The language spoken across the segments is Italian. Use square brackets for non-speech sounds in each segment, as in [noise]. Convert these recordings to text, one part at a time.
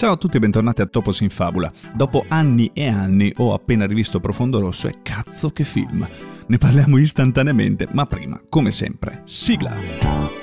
Ciao a tutti e bentornati a Topos in Fabula. Dopo anni e anni ho appena rivisto Profondo Rosso e cazzo che film. Ne parliamo istantaneamente, ma prima, come sempre, sigla.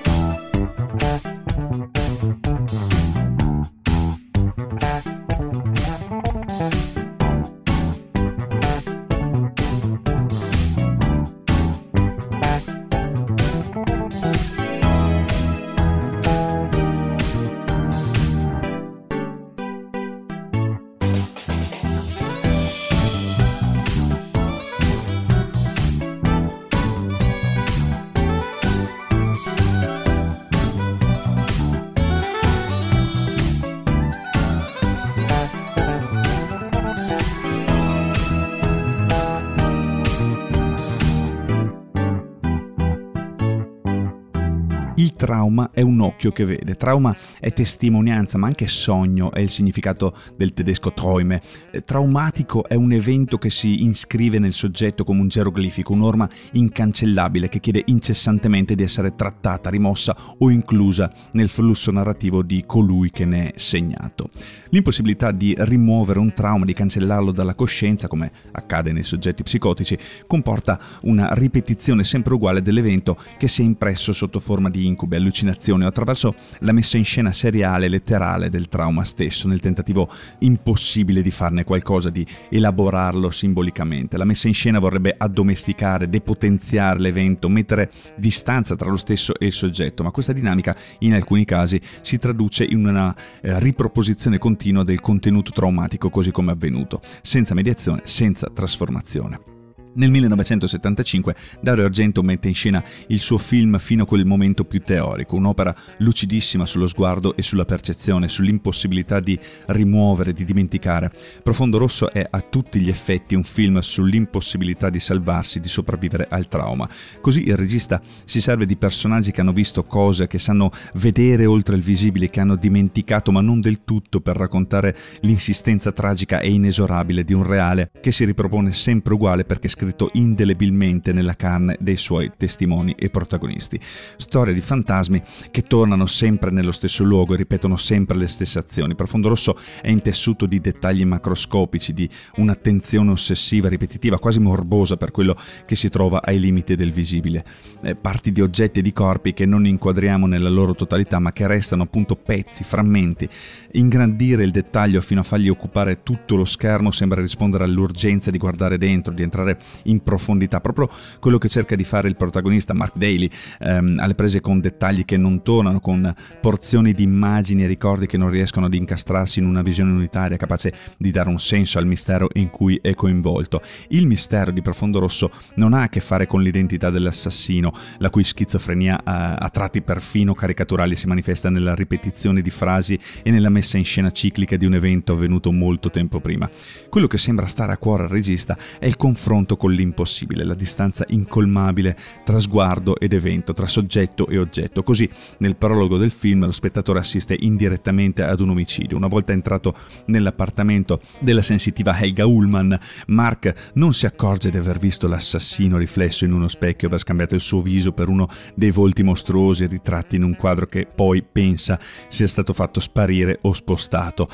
Trauma è un occhio che vede, trauma è testimonianza, ma anche sogno è il significato del tedesco Träume. Eh, traumatico è un evento che si iscrive nel soggetto come un geroglifico, un'orma incancellabile che chiede incessantemente di essere trattata, rimossa o inclusa nel flusso narrativo di colui che ne è segnato. L'impossibilità di rimuovere un trauma, di cancellarlo dalla coscienza, come accade nei soggetti psicotici, comporta una ripetizione sempre uguale dell'evento che si è impresso sotto forma di incubi, allucinazioni o attraverso la messa in scena seriale letterale del trauma stesso, nel tentativo impossibile di farne qualcosa, di elaborarlo simbolicamente. La messa in scena vorrebbe addomesticare, depotenziare l'evento, mettere distanza tra lo stesso e il soggetto, ma questa dinamica in alcuni casi si traduce in una eh, riproposizione continua del contenuto traumatico così come avvenuto, senza mediazione, senza trasformazione. Nel 1975 Dario Argento mette in scena il suo film fino a quel momento più teorico, un'opera lucidissima sullo sguardo e sulla percezione, sull'impossibilità di rimuovere, di dimenticare. Profondo Rosso è a tutti gli effetti un film sull'impossibilità di salvarsi, di sopravvivere al trauma. Così il regista si serve di personaggi che hanno visto cose, che sanno vedere oltre il visibile, che hanno dimenticato ma non del tutto per raccontare l'insistenza tragica e inesorabile di un reale che si ripropone sempre uguale perché scrive scritto indelebilmente nella carne dei suoi testimoni e protagonisti. Storie di fantasmi che tornano sempre nello stesso luogo e ripetono sempre le stesse azioni. Profondo Rosso è intessuto di dettagli macroscopici, di un'attenzione ossessiva, ripetitiva, quasi morbosa per quello che si trova ai limiti del visibile. Eh, parti di oggetti e di corpi che non inquadriamo nella loro totalità, ma che restano appunto pezzi, frammenti. Ingrandire il dettaglio fino a fargli occupare tutto lo schermo sembra rispondere all'urgenza di guardare dentro, di entrare in profondità, proprio quello che cerca di fare il protagonista Mark Daly, ehm, alle prese con dettagli che non tornano, con porzioni di immagini e ricordi che non riescono ad incastrarsi in una visione unitaria capace di dare un senso al mistero in cui è coinvolto. Il mistero di Profondo Rosso non ha a che fare con l'identità dell'assassino, la cui schizofrenia a, a tratti perfino caricaturali si manifesta nella ripetizione di frasi e nella messa in scena ciclica di un evento avvenuto molto tempo prima. Quello che sembra stare a cuore al regista è il confronto con con l'impossibile, la distanza incolmabile tra sguardo ed evento, tra soggetto e oggetto. Così nel prologo del film lo spettatore assiste indirettamente ad un omicidio. Una volta entrato nell'appartamento della sensitiva Helga Ullman, Mark non si accorge di aver visto l'assassino riflesso in uno specchio, aver scambiato il suo viso per uno dei volti mostruosi ritratti in un quadro che poi pensa sia stato fatto sparire o spostato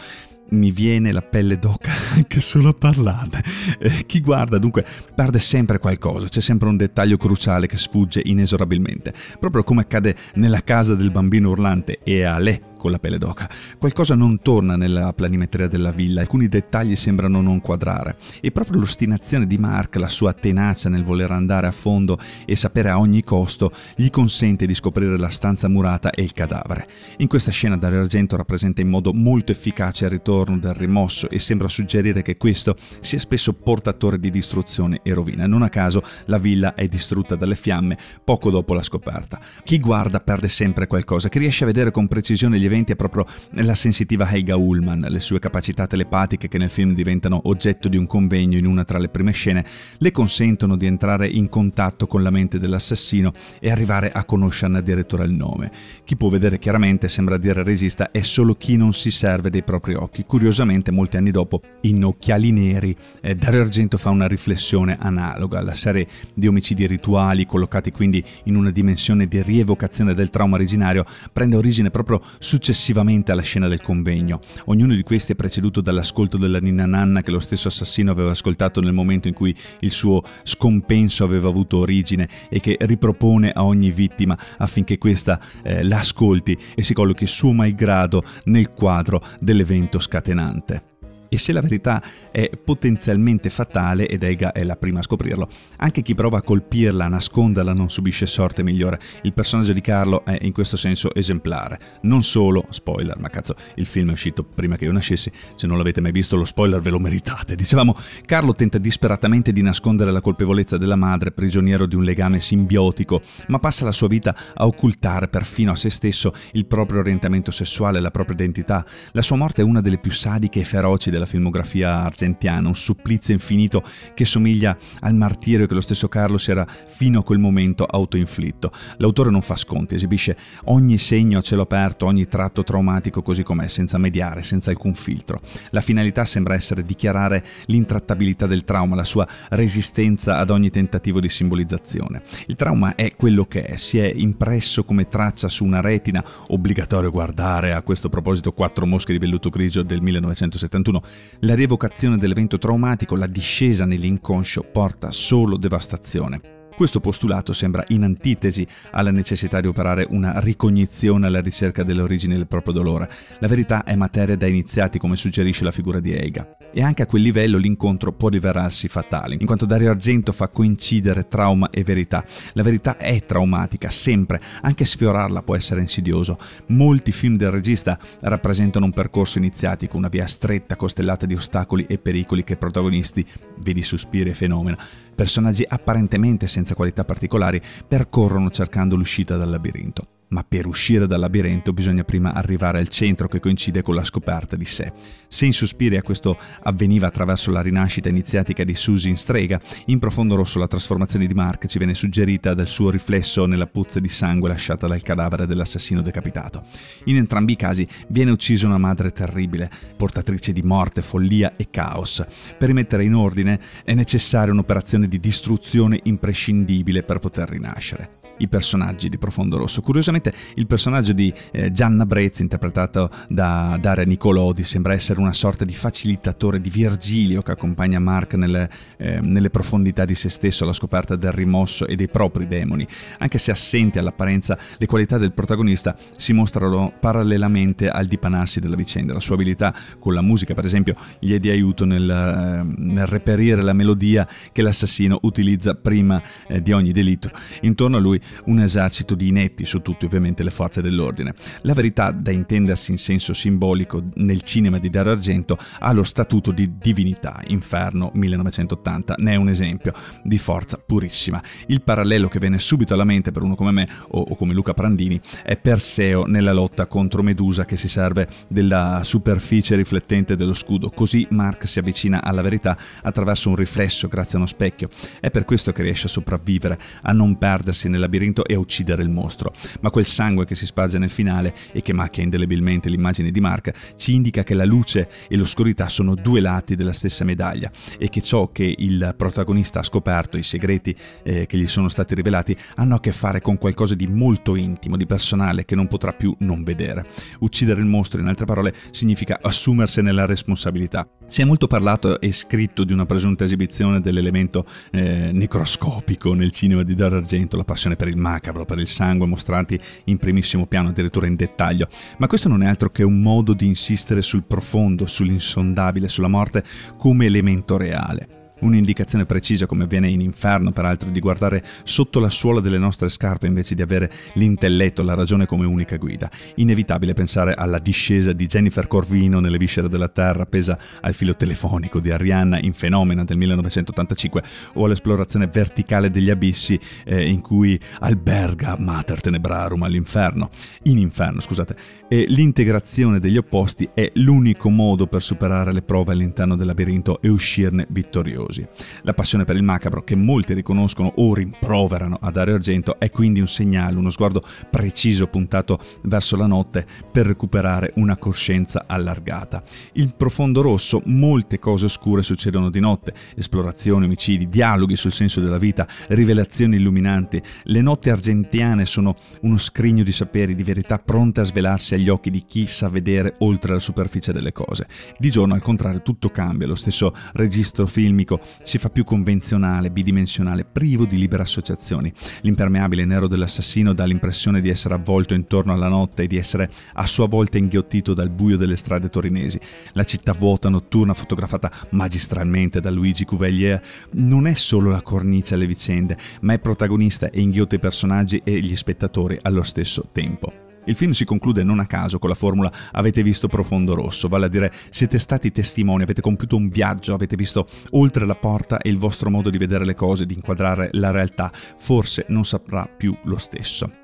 mi viene la pelle d'oca [laughs] anche solo a parlarne. Eh, chi guarda dunque perde sempre qualcosa, c'è sempre un dettaglio cruciale che sfugge inesorabilmente, proprio come accade nella casa del bambino urlante e a lei con la pelle d'oca. Qualcosa non torna nella planimetria della villa, alcuni dettagli sembrano non quadrare e proprio l'ostinazione di Mark, la sua tenacia nel voler andare a fondo e sapere a ogni costo, gli consente di scoprire la stanza murata e il cadavere. In questa scena Dario Argento rappresenta in modo molto efficace il ritorno del rimosso e sembra suggerire che questo sia spesso portatore di distruzione e rovina. Non a caso la villa è distrutta dalle fiamme poco dopo la scoperta. Chi guarda perde sempre qualcosa, chi riesce a vedere con precisione gli eventi è proprio la sensitiva Helga Ullman, le sue capacità telepatiche che nel film diventano oggetto di un convegno in una tra le prime scene, le consentono di entrare in contatto con la mente dell'assassino e arrivare a conoscerne addirittura il nome. Chi può vedere chiaramente, sembra dire il regista, è solo chi non si serve dei propri occhi. Curiosamente, molti anni dopo, in Occhiali Neri, eh, Dario Argento fa una riflessione analoga. La serie di omicidi rituali, collocati quindi in una dimensione di rievocazione del trauma originario, prende origine proprio su successivamente alla scena del convegno. Ognuno di questi è preceduto dall'ascolto della ninna nanna che lo stesso assassino aveva ascoltato nel momento in cui il suo scompenso aveva avuto origine e che ripropone a ogni vittima affinché questa eh, l'ascolti e si collochi suo malgrado nel quadro dell'evento scatenante. E se la verità è potenzialmente fatale, ed Eiga è la prima a scoprirlo, anche chi prova a colpirla, a nasconderla, non subisce sorte migliore. Il personaggio di Carlo è in questo senso esemplare. Non solo, spoiler, ma cazzo, il film è uscito prima che io nascessi, se non l'avete mai visto lo spoiler ve lo meritate. Dicevamo, Carlo tenta disperatamente di nascondere la colpevolezza della madre, prigioniero di un legame simbiotico, ma passa la sua vita a occultare perfino a se stesso il proprio orientamento sessuale, la propria identità. La sua morte è una delle più sadiche e feroci della della filmografia argentiana, un supplizio infinito che somiglia al martirio che lo stesso Carlo si era fino a quel momento autoinflitto. L'autore non fa sconti, esibisce ogni segno a cielo aperto, ogni tratto traumatico così com'è, senza mediare, senza alcun filtro. La finalità sembra essere dichiarare l'intrattabilità del trauma, la sua resistenza ad ogni tentativo di simbolizzazione. Il trauma è quello che è, si è impresso come traccia su una retina, obbligatorio guardare a questo proposito Quattro mosche di velluto grigio del 1971, la rievocazione dell'evento traumatico, la discesa nell'inconscio porta solo devastazione. Questo postulato sembra in antitesi alla necessità di operare una ricognizione alla ricerca delle origini del proprio dolore. La verità è materia da iniziati, come suggerisce la figura di Eiga. E anche a quel livello l'incontro può rivelarsi fatale, in quanto Dario Argento fa coincidere trauma e verità. La verità è traumatica, sempre, anche sfiorarla può essere insidioso. Molti film del regista rappresentano un percorso iniziatico, una via stretta costellata di ostacoli e pericoli che i protagonisti, vedi sospiri e fenomena, personaggi apparentemente senza qualità particolari, percorrono cercando l'uscita dal labirinto ma per uscire dal labirinto bisogna prima arrivare al centro che coincide con la scoperta di sé. Se in Suspiria questo avveniva attraverso la rinascita iniziatica di Susie in Strega, in Profondo Rosso la trasformazione di Mark ci viene suggerita dal suo riflesso nella puzza di sangue lasciata dal cadavere dell'assassino decapitato. In entrambi i casi viene uccisa una madre terribile, portatrice di morte, follia e caos. Per rimettere in ordine è necessaria un'operazione di distruzione imprescindibile per poter rinascere i personaggi di Profondo Rosso. Curiosamente il personaggio di eh, Gianna Brezzi, interpretato da Daria Nicolodi, sembra essere una sorta di facilitatore di Virgilio che accompagna Mark nelle, eh, nelle profondità di se stesso alla scoperta del rimosso e dei propri demoni. Anche se assenti all'apparenza, le qualità del protagonista si mostrano parallelamente al dipanarsi della vicenda. La sua abilità con la musica, per esempio, gli è di aiuto nel, eh, nel reperire la melodia che l'assassino utilizza prima eh, di ogni delitto. Intorno a lui un esercito di inetti, su tutti ovviamente le forze dell'ordine. La verità, da intendersi in senso simbolico nel cinema di Dario Argento, ha lo statuto di divinità, Inferno 1980, ne è un esempio di forza purissima. Il parallelo che viene subito alla mente per uno come me o, o come Luca Prandini è Perseo nella lotta contro Medusa che si serve della superficie riflettente dello scudo, così Mark si avvicina alla verità attraverso un riflesso grazie a uno specchio. È per questo che riesce a sopravvivere, a non perdersi nella labirinto e a uccidere il mostro. Ma quel sangue che si sparge nel finale e che macchia indelebilmente l'immagine di Mark ci indica che la luce e l'oscurità sono due lati della stessa medaglia e che ciò che il protagonista ha scoperto, i segreti eh, che gli sono stati rivelati, hanno a che fare con qualcosa di molto intimo, di personale che non potrà più non vedere. Uccidere il mostro, in altre parole, significa assumersene la responsabilità. Si è molto parlato e scritto di una presunta esibizione dell'elemento eh, necroscopico nel cinema di Dario Argento, la passione per il macabro, per il sangue, mostrati in primissimo piano, addirittura in dettaglio. Ma questo non è altro che un modo di insistere sul profondo, sull'insondabile, sulla morte come elemento reale un'indicazione precisa come avviene in Inferno, peraltro, di guardare sotto la suola delle nostre scarpe invece di avere l'intelletto, la ragione come unica guida. Inevitabile pensare alla discesa di Jennifer Corvino nelle viscere della Terra appesa al filo telefonico di Arianna in Fenomena del 1985 o all'esplorazione verticale degli abissi eh, in cui alberga Mater Tenebrarum all'inferno, in Inferno, scusate. E l'integrazione degli opposti è l'unico modo per superare le prove all'interno del labirinto e uscirne vittoriosi. Misteriosi. La passione per il macabro che molti riconoscono o rimproverano a Dario Argento è quindi un segnale, uno sguardo preciso puntato verso la notte per recuperare una coscienza allargata. Il profondo rosso, molte cose oscure succedono di notte, esplorazioni, omicidi, dialoghi sul senso della vita, rivelazioni illuminanti. Le notti argentiane sono uno scrigno di saperi, di verità pronte a svelarsi agli occhi di chi sa vedere oltre la superficie delle cose. Di giorno, al contrario, tutto cambia, lo stesso registro filmico si fa più convenzionale, bidimensionale, privo di libere associazioni. L'impermeabile nero dell'assassino dà l'impressione di essere avvolto intorno alla notte e di essere a sua volta inghiottito dal buio delle strade torinesi. La città vuota notturna fotografata magistralmente da Luigi Cuvelier non è solo la cornice alle vicende, ma è protagonista e inghiotta i personaggi e gli spettatori allo stesso tempo. Il film si conclude non a caso con la formula avete visto Profondo Rosso, vale a dire siete stati testimoni, avete compiuto un viaggio, avete visto oltre la porta e il vostro modo di vedere le cose, di inquadrare la realtà, forse non saprà più lo stesso.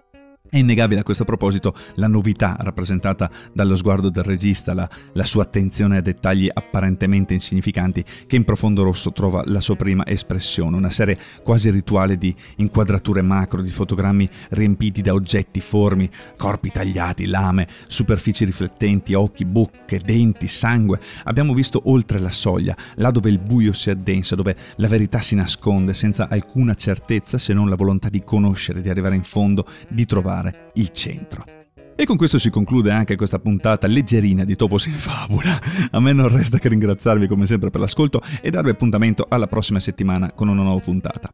È innegabile a questo proposito la novità rappresentata dallo sguardo del regista, la, la, sua attenzione a dettagli apparentemente insignificanti che in Profondo Rosso trova la sua prima espressione, una serie quasi rituale di inquadrature macro, di fotogrammi riempiti da oggetti, formi, corpi tagliati, lame, superfici riflettenti, occhi, bocche, denti, sangue. Abbiamo visto oltre la soglia, là dove il buio si addensa, dove la verità si nasconde senza alcuna certezza se non la volontà di conoscere, di arrivare in fondo, di trovare trovare il centro. E con questo si conclude anche questa puntata leggerina di Topos in Fabula. A me non resta che ringraziarvi come sempre per l'ascolto e darvi appuntamento alla prossima settimana con una nuova puntata.